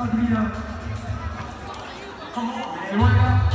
Adrien. Et voilà.